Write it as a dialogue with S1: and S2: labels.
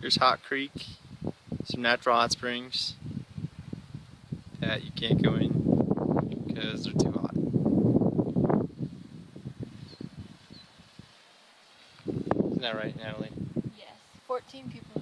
S1: Here's Hot Creek, some natural hot springs that you can't go in because they're too hot. Isn't that right, Natalie?
S2: Yes, 14 people